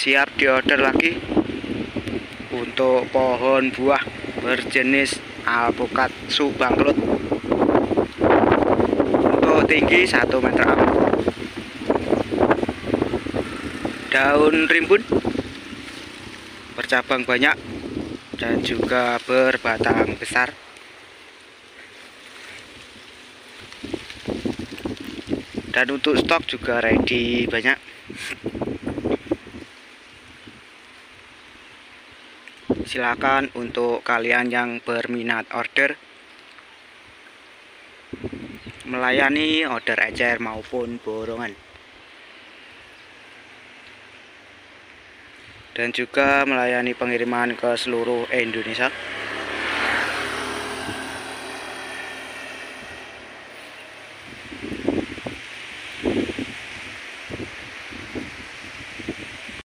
siap diorder lagi. Untuk pohon buah berjenis alpukat subangklut untuk tinggi 1 meter up daun rimbun bercabang banyak dan juga berbatang besar. Dan untuk stok juga ready banyak silakan untuk kalian yang berminat order melayani order ecer maupun borongan. Dan juga melayani pengiriman ke seluruh Indonesia